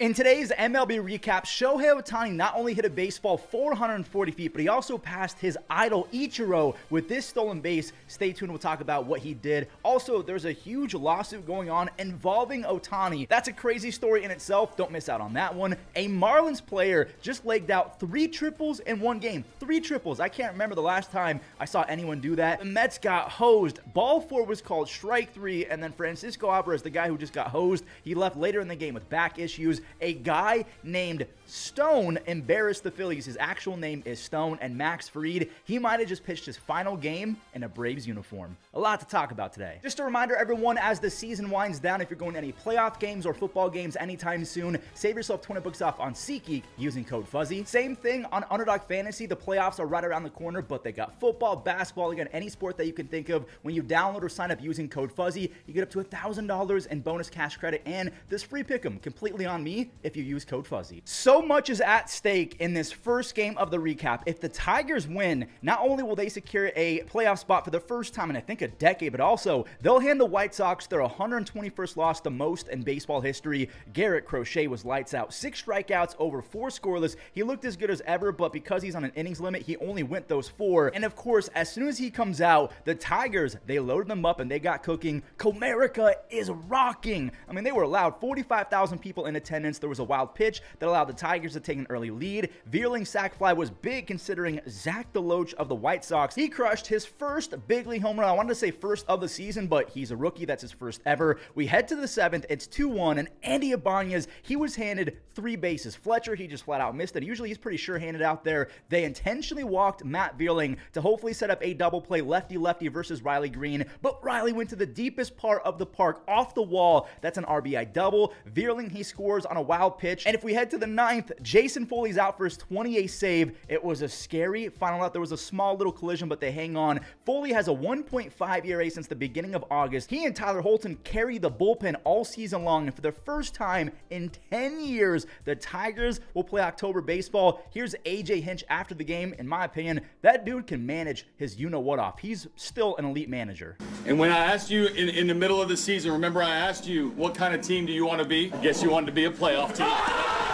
In today's MLB recap, Shohei Ohtani not only hit a baseball 440 feet, but he also passed his idol Ichiro with this stolen base. Stay tuned, we'll talk about what he did. Also, there's a huge lawsuit going on involving Ohtani. That's a crazy story in itself. Don't miss out on that one. A Marlins player just legged out three triples in one game. Three triples. I can't remember the last time I saw anyone do that. The Mets got hosed. Ball four was called strike three, and then Francisco Alvarez, the guy who just got hosed, he left later in the game with back issues a guy named Stone embarrassed the Phillies. His actual name is Stone, and Max Fried, he might have just pitched his final game in a Braves uniform. A lot to talk about today. Just a reminder, everyone, as the season winds down, if you're going to any playoff games or football games anytime soon, save yourself 20 bucks off on SeatGeek using code Fuzzy. Same thing on Underdog Fantasy. The playoffs are right around the corner, but they got football, basketball, again, any sport that you can think of. When you download or sign up using code Fuzzy, you get up to $1,000 in bonus cash credit and this free pick 'em completely on me if you use code Fuzzy. So much is at stake in this first game of the recap. If the Tigers win, not only will they secure a playoff spot for the first time in I think a decade, but also they'll hand the White Sox their 121st loss, the most in baseball history. Garrett Crochet was lights out, six strikeouts over four scoreless. He looked as good as ever, but because he's on an innings limit, he only went those four. And of course, as soon as he comes out, the Tigers they loaded them up and they got cooking. Comerica is rocking. I mean, they were allowed 45,000 people in attendance. There was a wild pitch that allowed the Tigers to take an early lead. Vierling sac fly was big considering Zach DeLoach of the White Sox. He crushed his first big league home run. I wanted to say first of the season, but he's a rookie. That's his first ever. We head to the seventh. It's 2-1, and Andy Ibanez, he was handed three bases. Fletcher, he just flat out missed it. Usually he's pretty sure-handed out there. They intentionally walked Matt Vierling to hopefully set up a double play lefty-lefty versus Riley Greene, but Riley went to the deepest part of the park off the wall. That's an RBI double. Vierling, he scores on a wild pitch. And if we head to the ninth, Jason Foley's out for his 28th save. It was a scary final out. There was a small little collision, but they hang on. Foley has a 1.5 ERA since the beginning of August. He and Tyler Holton carry the bullpen all season long, and for the first time in 10 years, the Tigers will play October baseball. Here's AJ Hinch after the game. In my opinion, that dude can manage his you-know-what off. He's still an elite manager. And when I asked you in, in the middle of the season, remember I asked you, what kind of team do you want to be? I guess you wanted to be a playoff team.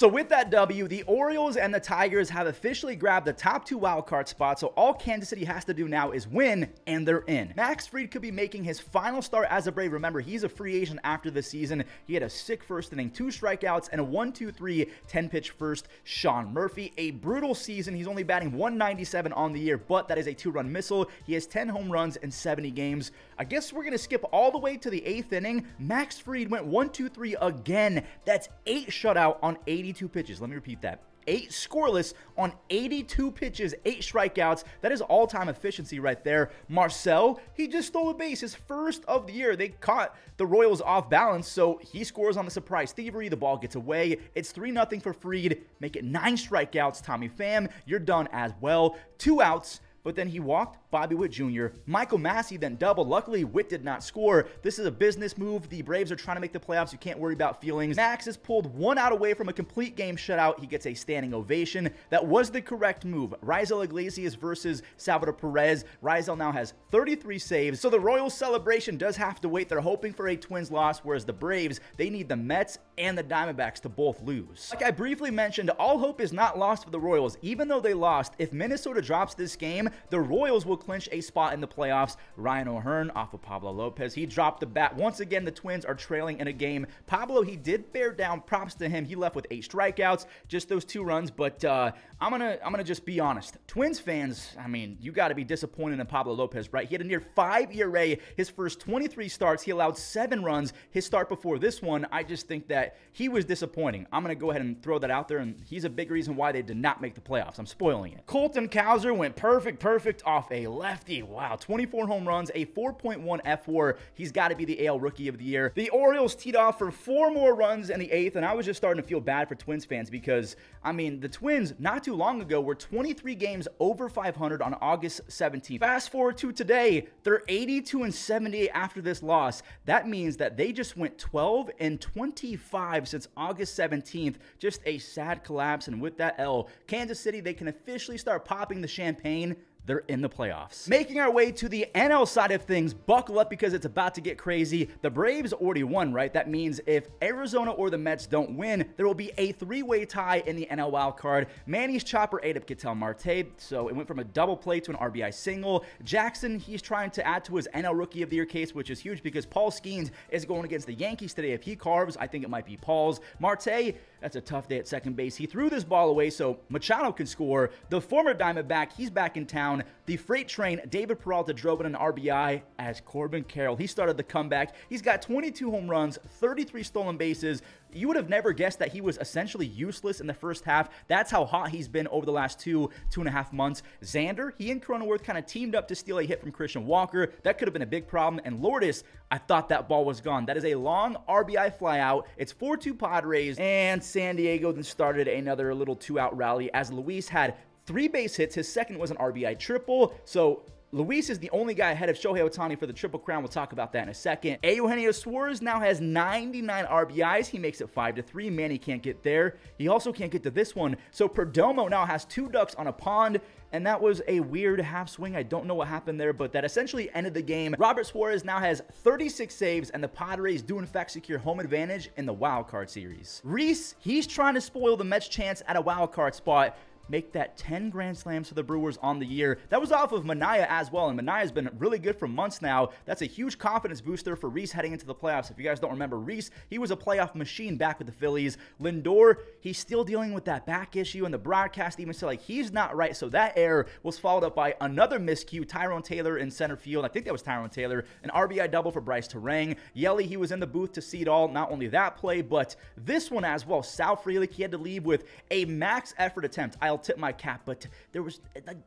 So with that W, the Orioles and the Tigers have officially grabbed the top two wildcard spots, so all Kansas City has to do now is win, and they're in. Max Fried could be making his final start as a Brave. Remember, he's a free agent after the season. He had a sick first inning, two strikeouts, and a 1-2-3 10-pitch first. Sean Murphy, a brutal season. He's only batting 197 on the year, but that is a two-run missile. He has 10 home runs in 70 games. I guess we're going to skip all the way to the eighth inning. Max Fried went 1-2-3 again. That's eight shutout on 80 82 pitches. Let me repeat that. Eight scoreless on 82 pitches, eight strikeouts. That is all time efficiency right there. Marcell, he just stole a base, his first of the year. They caught the Royals off balance, so he scores on the surprise thievery. The ball gets away. It's 3 0 for Fried. Make it nine strikeouts. Tommy Pham, you're done as well. Two outs but then he walked Bobby Witt Jr. Michael Massey then doubled. Luckily, Witt did not score. This is a business move. The Braves are trying to make the playoffs. You can't worry about feelings. Max is pulled one out away from a complete game shutout. He gets a standing ovation. That was the correct move. Raisel Iglesias versus Salvador Perez. Raisel now has 33 saves, so the Royals celebration does have to wait. They're hoping for a Twins loss, whereas the Braves, they need the Mets and the Diamondbacks to both lose. Like I briefly mentioned, all hope is not lost for the Royals. Even though they lost, if Minnesota drops this game, the Royals will clinch a spot in the playoffs. Ryan O'Hearn off of Pablo Lopez. He dropped the bat. Once again, the Twins are trailing in a game. Pablo, he did bear down. Props to him. He left with eight strikeouts, just those two runs. But uh, I'm gonna I'm gonna just be honest. Twins fans, I mean, you got to be disappointed in Pablo Lopez, right? He had a near five ERA. His first 23 starts, he allowed seven runs. His start before this one, I just think that he was disappointing. I'm gonna go ahead and throw that out there, and he's a big reason why they did not make the playoffs. I'm spoiling it. Colton Cowser went perfect, perfect off a lefty. Wow, 24 home runs, a 4.1 F4. He's got to be the AL Rookie of the Year. The Orioles teed off for four more runs in the eighth, and I was just starting to feel bad for Twins fans because, I mean, the Twins not too long ago were 23 games over 500 on August 17th. Fast forward to today, they're 82 and 78 after this loss. That means that they just went 12 and 25 since August 17th. Just a sad collapse, and with that L, Kansas City, they can officially start popping the champagne they're in the playoffs. Making our way to the NL side of things, buckle up because it's about to get crazy. The Braves already won, right? That means if Arizona or the Mets don't win, there will be a three-way tie in the NL wild card. Manny's chopper ate up Ketel Marte, so it went from a double play to an RBI single. Jackson, he's trying to add to his NL Rookie of the Year case, which is huge because Paul Skenes is going against the Yankees today. If he carves, I think it might be Paul's. Marte, that's a tough day at second base. He threw this ball away so Machado can score. The former Diamondback, he's back in town. The freight train, David Peralta drove in an RBI as Corbin Carroll. He started the comeback. He's got 22 home runs, 33 stolen bases. You would have never guessed that he was essentially useless in the first half. That's how hot he's been over the last two, two and a half months. Xander, he and Cronenworth kind of teamed up to steal a hit from Christian Walker. That could have been a big problem. And Lourdes, I thought that ball was gone. That is a long RBI flyout. It's 4-2 Padres. And San Diego then started another little two-out rally as Luis had three base hits. His second was an RBI triple. So Luis is the only guy ahead of Shohei Ohtani for the Triple Crown. We'll talk about that in a second. Eugenio Suarez now has 99 RBIs. He makes it 5 to 3. Manny can't get there. He also can't get to this one. So Perdomo now has two ducks on a pond and that was a weird half swing. I don't know what happened there, but that essentially ended the game. Robert Suarez now has 36 saves, and the Padres do in fact secure home advantage in the wild card series. Rhys, he's trying to spoil the Mets' chance at a wild card spot make that 10 Grand Slams for the Brewers on the year. That was off of Manaea as well, and Manaea's been really good for months now. That's a huge confidence booster for Rhys heading into the playoffs. If you guys don't remember Rhys, he was a playoff machine back with the Phillies. Lindor, he's still dealing with that back issue, and the broadcast even said like he's not right. So that error was followed up by another miscue. Tyrone Taylor in center field. I think that was Tyrone Taylor. An RBI double for Brice Turang. Yelly, he was in the booth to see it all. Not only that play, but this one as well. Sal Frelick, he had to leave with a max effort attempt. I'll tip my cap, but there was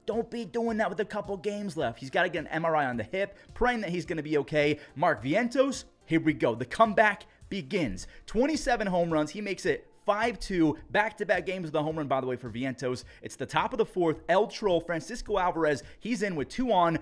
don't be doing that with a couple games left. He's got to get an MRI on the hip, praying that he's going to be okay. Mark Vientos, here we go. The comeback begins. 27 home runs. He makes it 5 2, back to back games with a home run, by the way, for Vientos. It's the top of the fourth. El Troll, Francisco Alvarez, he's in with two on.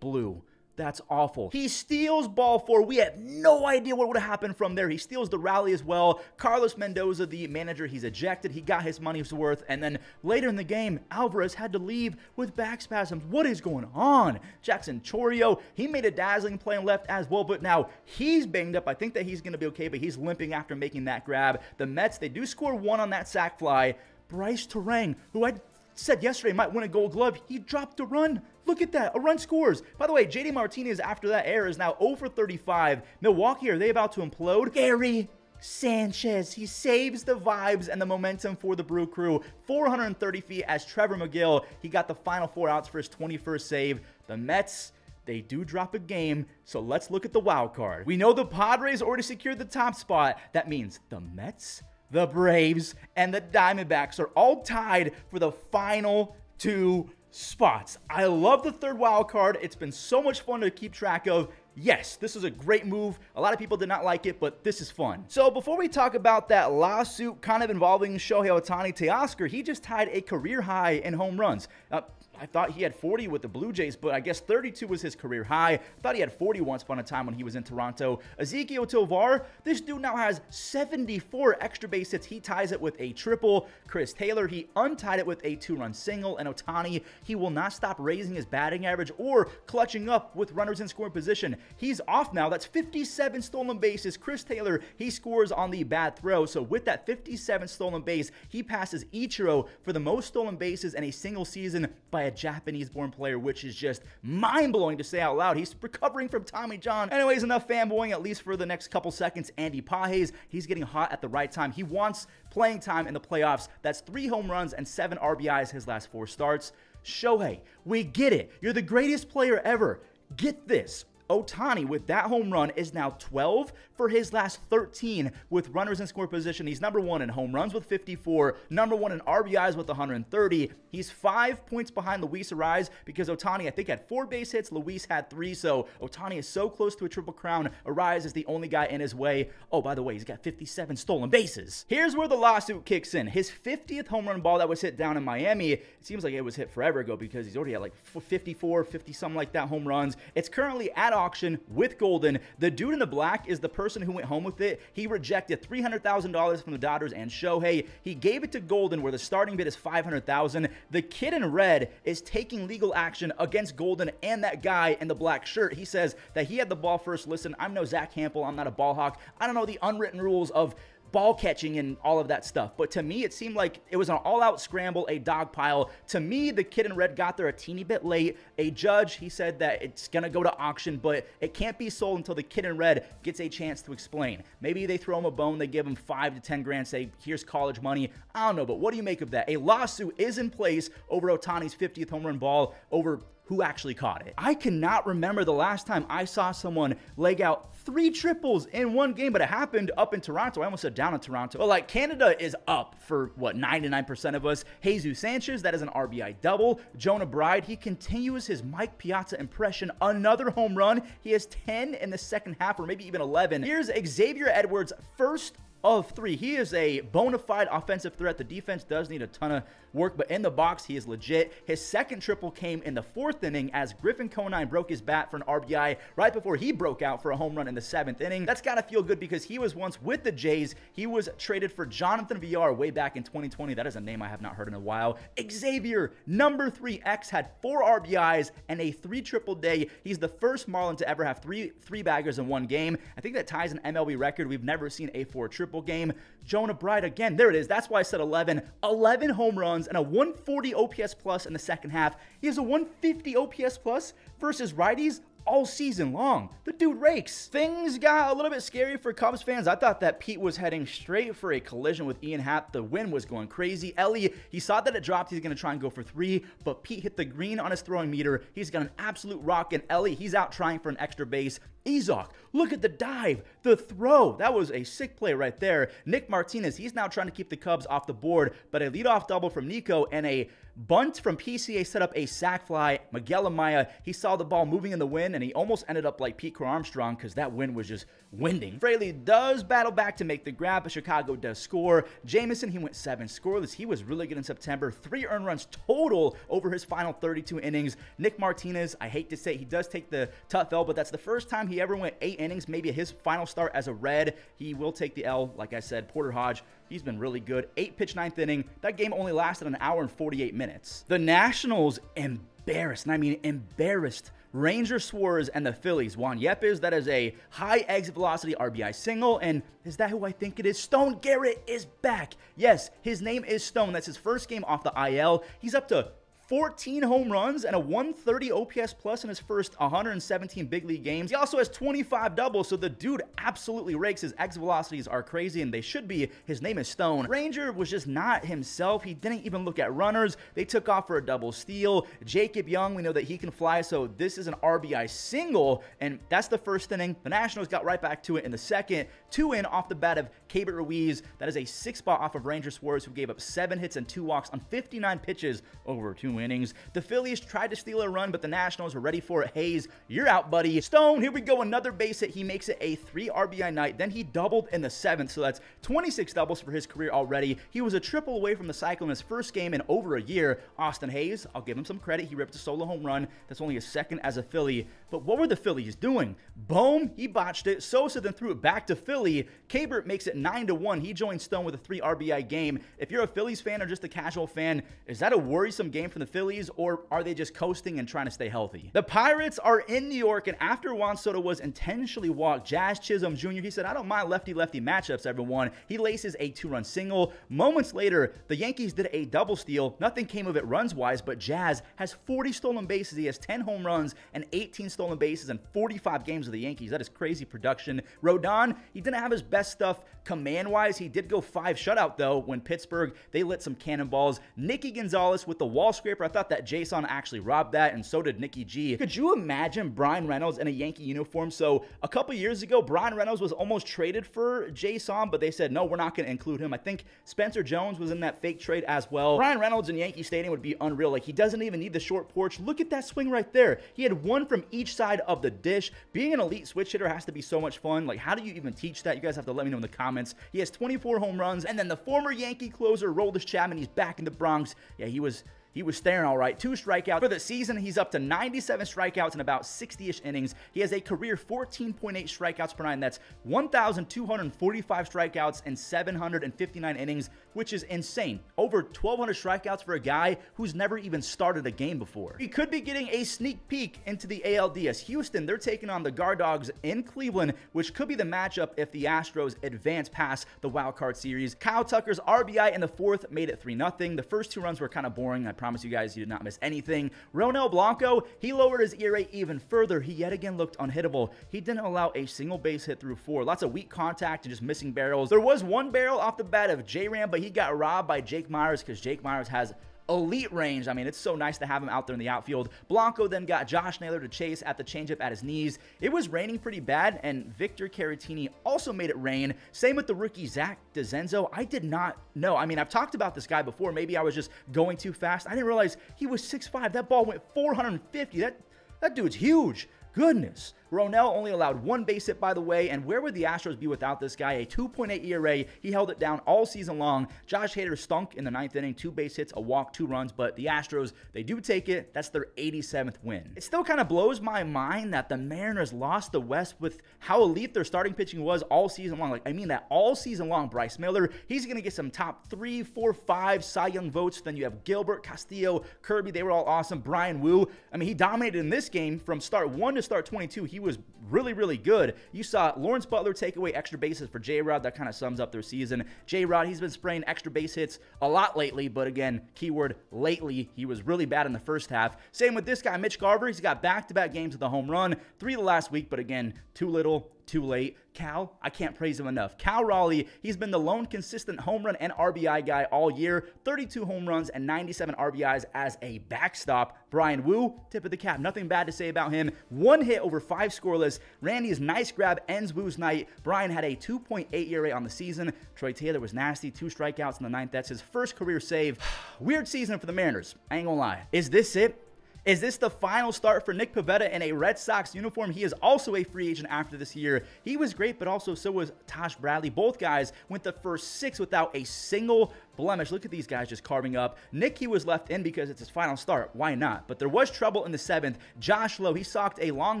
Blue. That's awful. He steals ball four. We have no idea what would have happened from there. He steals the rally as well. Carlos Mendoza, the manager, he's ejected. He got his money's worth. And then later in the game, Alvarez had to leave with back spasms. What is going on? Jackson Chourio, he made a dazzling play on left as well, but now he's banged up. I think that he's going to be okay, but he's limping after making that grab. The Mets, they do score one on that sac fly. Brice Turang, who I said yesterday might win a gold glove, he dropped a run. Look at that. A run scores. By the way, JD Martinez, after that error, is now over 35. Milwaukee, are they about to implode? Gary Sanchez. He saves the vibes and the momentum for the Brew Crew. 430 feet as Trevor Megill. He got the final four outs for his 21st save. The Mets. They do drop a game, so let's look at the wild card. We know the Padres already secured the top spot. That means the Mets, the Braves, and the Diamondbacks are all tied for the final two spots. I love the third wild card. It's been so much fun to keep track of. Yes, this is a great move. A lot of people did not like it, but this is fun. So before we talk about that lawsuit kind of involving Shohei Ohtani Teoscar, he just tied a career high in home runs. Uh, I thought he had 40 with the Blue Jays, but I guess 32 was his career high. I thought he had 40 once upon a time when he was in Toronto. Ezequiel Tovar, this dude now has 74 extra base hits. He ties it with a triple. Chris Taylor, he untied it with a two-run single. And Ohtani, he will not stop raising his batting average or clutching up with runners in scoring position. He's off now. That's 57 stolen bases. Chris Taylor, he scores on the bad throw. So with that 57 stolen base, he passes Ichiro for the most stolen bases in a single season by Japanese born player, which is just mind blowing to say out loud. He's recovering from Tommy John. Anyways, enough fanboying, at least for the next couple seconds. Andy Pages, he's getting hot at the right time. He wants playing time in the playoffs. That's three home runs and seven RBIs his last four starts. Shohei, we get it. You're the greatest player ever. Get this. Ohtani, with that home run, is now 12 for his last 13 with runners in score position. He's number one in home runs with 54, number one in RBIs with 130. He's five points behind Luis Arraez because Ohtani, I think, had four base hits. Luis had three, so Ohtani is so close to a triple crown. Arraez is the only guy in his way. Oh, by the way, he's got 57 stolen bases. Here's where the lawsuit kicks in. His 50th home run ball that was hit down in Miami, it seems like it was hit forever ago because he's already at like 54, 50 something like that home runs. It's currently at auction with Golden. The dude in the black is the person who went home with it. He rejected $300,000 from the Dodgers and Shohei. He gave it to Golden where the starting bid is $500,000. The kid in red is taking legal action against Golden and that guy in the black shirt. He says that he had the ball first. Listen, I'm no Zack Hample. I'm not a ball hawk. I don't know the unwritten rules of ball catching and all of that stuff. But to me, it seemed like it was an all out scramble, a dog pile. To me, the kid in red got there a teeny bit late. A judge, he said that it's going to go to auction, but it can't be sold until the kid in red gets a chance to explain. Maybe they throw him a bone, they give him five to 10 grand, say, here's college money. I don't know, but what do you make of that? A lawsuit is in place over Ohtani's 50th home run ball over who actually caught it. I cannot remember the last time I saw someone leg out three triples in one game, but it happened up in Toronto. I almost said down in Toronto. But like Canada is up for what 99% of us. Jesus Sanchez, that is an RBI double. Jonah Bride, he continues his Mike Piazza impression. Another home run. He has 10 in the second half, or maybe even 11. Here's Xavier Edwards' first of three. He is a bona fide offensive threat. The defense does need a ton of work, but in the box, he is legit. His second triple came in the fourth inning as Griffin Conine broke his bat for an RBI right before he broke out for a home run in the seventh inning. That's got to feel good because he was once with the Jays. He was traded for Jonathan Villar way back in 2020. That is a name I have not heard in a while. Xavier, number three X, had four RBIs and a three triple day. He's the first Marlin to ever have three three baggers in one game. I think that ties an MLB record. We've never seen a four triple game. Jonah Bride again. There it is. That's why I said 11. 11 home runs and a 140 OPS plus in the second half. He has a 150 OPS plus versus righties all season long. The dude rakes. Things got a little bit scary for Cubs fans. I thought that Pete was heading straight for a collision with Ian Happ. The wind was going crazy. Ellie, he saw that it dropped. He's going to try and go for three, but Pete hit the green on his throwing meter. He's got an absolute rock, and Ellie, he's out trying for an extra base. Ezok, look at the dive, the throw. That was a sick play right there. Nick Martinez, he's now trying to keep the Cubs off the board, but a leadoff double from Nico and a bunt from PCA set up a sac fly. Miguel Amaya, he saw the ball moving in the wind and he almost ended up like Pete Crow Armstrong because that wind was just winding. Fraley does battle back to make the grab, but Chicago does score. Jameson, he went seven scoreless. He was really good in September. Three earned runs total over his final 32 innings. Nick Martinez, I hate to say, he does take the tough L, but that's the first time he ever went eight innings, maybe his final start as a red. He will take the L, like I said. Porter Hodge, he's been really good. Eight pitch ninth inning. That game only lasted an hour and 48 minutes. The Nationals embarrassed, and I mean embarrassed Ranger Suarez and the Phillies. Juan Yepez, that is a high exit velocity RBI single. And is that who I think it is? Stone Garrett is back. Yes, his name is Stone. That's his first game off the IL. He's up to 14 home runs and a 130 OPS plus in his first 117 big league games. He also has 25 doubles, so the dude absolutely rakes. His X velocities are crazy, and they should be. His name is Stone. Ranger was just not himself. He didn't even look at runners. They took off for a double steal. Jacob Young, we know that he can fly, so this is an RBI single, and that's the first inning. The Nationals got right back to it in the second. Two in off the bat of Keibert Ruiz. That is a six spot off of Ranger Suarez, who gave up seven hits and two walks on 59 pitches over two innings. The Phillies tried to steal a run, but the Nationals were ready for it. Hays, you're out, buddy. Stone, here we go. Another base hit. He makes it a three RBI night. Then he doubled in the seventh, so that's 26 doubles for his career already. He was a triple away from the cycle in his first game in over a year. Austin Hays, I'll give him some credit. He ripped a solo home run. That's only his second as a Philly. But what were the Phillies doing? Bohm, he botched it. Sosa then threw it back to Philly. Keibert makes it 9 to 1. He joins Stone with a 3 RBI game. If you're a Phillies fan or just a casual fan, is that a worrisome game from the Phillies or are they just coasting and trying to stay healthy? The Pirates are in New York and after Juan Soto was intentionally walked, Jazz Chisholm Jr., he said, I don't mind lefty-lefty matchups, everyone. He laces a two-run single. Moments later, the Yankees did a double steal. Nothing came of it runs-wise, but Jazz has 40 stolen bases. He has 10 home runs and 18 stolen bases in 45 games of the Yankees. That is crazy production. Rodon, he didn't have his best stuff command wise. He did go five shutout though when Pittsburgh they lit some cannonballs. Nicky Gonzales with the wall scraper. I thought that Jason actually robbed that, and so did Nikki G. Could you imagine Bryan Reynolds in a Yankee uniform? So a couple years ago, Bryan Reynolds was almost traded for Jason, but they said no, we're not going to include him. I think Spencer Jones was in that fake trade as well. Bryan Reynolds in Yankee Stadium would be unreal. Like he doesn't even need the short porch. Look at that swing right there. He had one from each side of the dish. Being an elite switch hitter has to be so much fun. Like, how do you even teach that? You guys have to let me know in the comments. He has 24 home runs, and then the former Yankee closer, Roldis Chapman, he's back in the Bronx. Yeah, he was he was staring all right. Two strikeouts. For the season, he's up to 97 strikeouts in about 60-ish innings. He has a career 14.8 strikeouts per nine. That's 1,245 strikeouts and 759 innings, which is insane. Over 1,200 strikeouts for a guy who's never even started a game before. He could be getting a sneak peek into the ALDS. Houston, they're taking on the Guard Dogs in Cleveland, which could be the matchup if the Astros advance past the wild card series. Kyle Tucker's RBI in the fourth made it 3-0. The first two runs were kind of boring. I you guys you did not miss anything. Ronel Blanco, he lowered his ERA even further. He yet again looked unhittable. He didn't allow a single base hit through four. Lots of weak contact and just missing barrels. There was one barrel off the bat of J-Ram, but he got robbed by Jake Meyers because Jake Meyers has elite range. I mean, it's so nice to have him out there in the outfield. Blanco then got Josh Naylor to chase at the changeup at his knees. It was raining pretty bad, and Victor Caratini also made it rain. Same with the rookie Zach DeZenzo. I did not know. I mean, I've talked about this guy before. Maybe I was just going too fast. I didn't realize he was 6'5". That ball went 450. That that dude's huge. Goodness. Ronel only allowed one base hit, by the way, and where would the Astros be without this guy? A 2.8 ERA. He held it down all season long. Josh Hader stunk in the ninth inning, two base hits, a walk, two runs, but the Astros, they do take it. That's their 87th win. It still kind of blows my mind that the Mariners lost the West with how elite their starting pitching was all season long. Like, I mean that all season long. Bryce Miller, he's going to get some top three, four, five Cy Young votes. Then you have Gilbert, Castillo, Kirby. They were all awesome. Bryan Woo, I mean, he dominated in this game from start one to start 22. He was really, really good. You saw Lawrence Butler take away extra bases for J Rod. That kind of sums up their season. J Rod, he's been spraying extra base hits a lot lately, but again, keyword lately. He was really bad in the first half. Same with this guy, Mitch Garver. He's got back to back games with a home run, three the last week, but again, too little, too late. Cal, I can't praise him enough. Cal Raleigh, he's been the lone consistent home run and RBI guy all year. 32 home runs and 97 RBIs as a backstop. Bryan Woo, tip of the cap. Nothing bad to say about him. One hit over five scoreless. Randy's nice grab ends Woo's night. Bryan had a 2.8 ERA on the season. Troy Taylor was nasty. Two strikeouts in the ninth. That's his first career save. Weird season for the Mariners. I ain't gonna lie. Is this it? Is this the final start for Nick Pivetta in a Red Sox uniform? He is also a free agent after this year. He was great, but also so was Taj Bradley. Both guys went the first six without a single blemish. Look at these guys just carving up. Nick, he was left in because it's his final start. Why not? But there was trouble in the seventh. Josh Lowe, he socked a long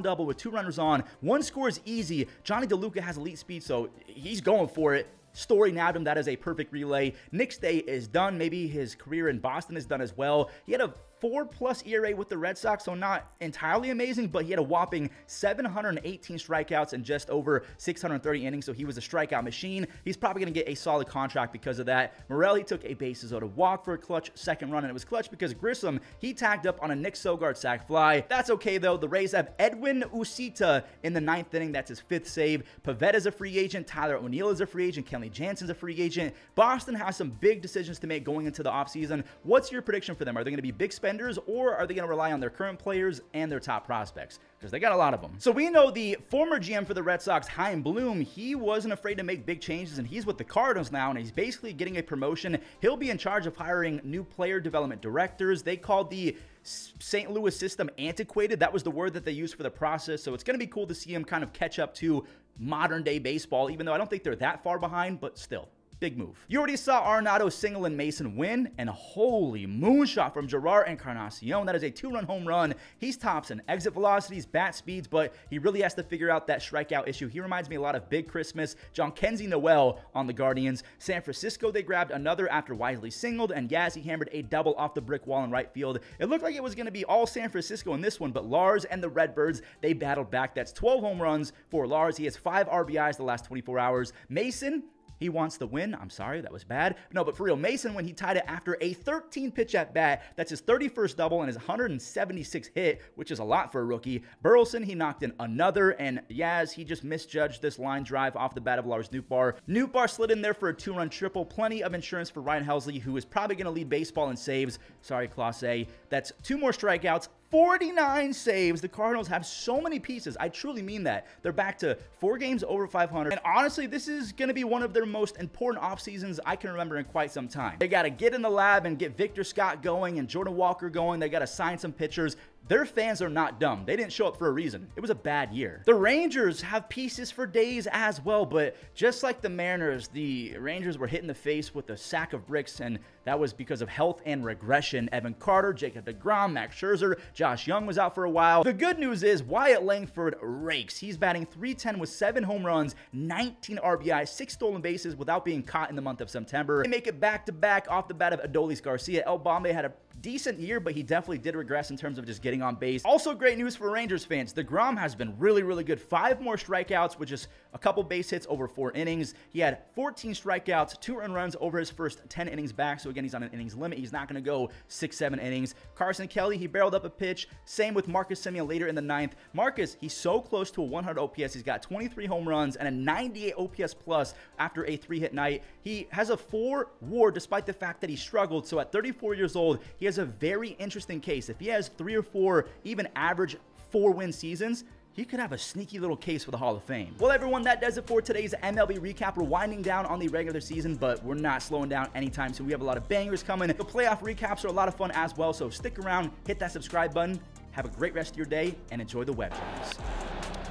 double with two runners on. One score is easy. Jonny DeLuca has elite speed, so he's going for it. Story nabbed him. That is a perfect relay. Nick's day is done. Maybe his career in Boston is done as well. He had a four plus ERA with the Red Sox, so not entirely amazing, but he had a whopping 718 strikeouts and just over 630 innings, so he was a strikeout machine. He's probably going to get a solid contract because of that. Morelli took a bases out of walk for a clutch second run, and it was clutch because Grissom, he tagged up on a Nick Sogard sac fly. That's okay, though. The Rays have Edwin Uceta in the ninth inning. That's his fifth save. Pivetta's a free agent. Tyler O'Neill is a free agent. Kenley Jansen's a free agent. Boston has some big decisions to make going into the offseason. What's your prediction for them? Are they going to be big spenders? Or are they going to rely on their current players and their top prospects? Because they got a lot of them. So we know the former GM for the Red Sox, Chaim Bloom, he wasn't afraid to make big changes, and he's with the Cardinals now, and he's basically getting a promotion. He'll be in charge of hiring new player development directors. They called the St. Louis system antiquated. That was the word that they used for the process. So it's going to be cool to see him kind of catch up to modern day baseball, even though I don't think they're that far behind, but still. Big move. You already saw Arenado single and Masyn Winn, and holy moonshot from Jerar Encarnacion. That is a two-run home run. He's tops in exit velocities, bat speeds, but he really has to figure out that strikeout issue. He reminds me a lot of Big Christmas, Jhonkensy Noel on the Guardians. San Francisco, they grabbed another after Wisely singled, and Yazzie hammered a double off the brick wall in right field. It looked like it was going to be all San Francisco in this one, but Lars and the Redbirds, they battled back. That's 12 home runs for Lars. He has five RBIs the last 24 hours. Masyn, he wants the win. I'm sorry, that was bad. No, but for real, Masyn, when he tied it after a 13 pitch at bat, that's his 31st double and his 176 hit, which is a lot for a rookie. Burleson, he knocked in another, and Yaz, he just misjudged this line drive off the bat of Lars Nootbaar. Nootbaar slid in there for a two run triple. Plenty of insurance for Ryan Helsley, who is probably going to lead baseball in saves. Sorry, Class A. That's two more strikeouts, 49 saves. The Cardinals have so many pieces. I truly mean that. They're back to four games over 500. And honestly, this is going to be one of their most important off seasons I can remember in quite some time. They got to get in the lab and get Victor Scott going and Jordan Walker going. They got to sign some pitchers. Their fans are not dumb. They didn't show up for a reason. It was a bad year. The Rangers have pieces for days as well, but just like the Mariners, the Rangers were hit in the face with a sack of bricks, and that was because of health and regression. Evan Carter, Jacob DeGrom, Max Scherzer, Josh Jung was out for a while. The good news is Wyatt Langford rakes. He's batting 310 with seven home runs, 19 RBI, six stolen bases without being caught in the month of September. They make it back to back off the bat of Adolis Garcia. El Bombe had a decent year, but he definitely did regress in terms of just getting on base. Also, great news for Rangers fans. DeGrom has been really, really good. Five more strikeouts which just a couple base hits over four innings. He had 14 strikeouts, two earned runs over his first 10 innings back. So again, he's on an innings limit. He's not going to go six, seven innings. Carson Kelly, he barreled up a pitch. Same with Marcus Semien later in the ninth. Marcus, he's so close to a 100 OPS. He's got 23 home runs and a 98 OPS plus after a three-hit night. He has a four WAR despite the fact that he struggled. So at 34 years old, he has a very interesting case. If he has three or four, even average four win seasons, he could have a sneaky little case for the Hall of Fame. Well, everyone, that does it for today's MLB recap. We're winding down on the regular season, but we're not slowing down anytime soon. We have a lot of bangers coming. The playoff recaps are a lot of fun as well, so stick around, hit that subscribe button, have a great rest of your day, and enjoy the web shows.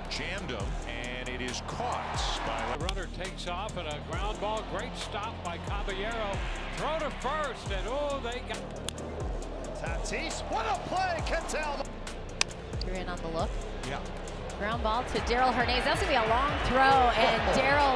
Jammed him, and it is caught by The runner takes off and a ground ball. Great stop by Caballero. Throw to first, and oh, they got. Tatis, what a play, Kentel. You're in on the look. Yeah. Ground ball to Daryl Hernandez. That's going to be a long throw, and oh. Daryl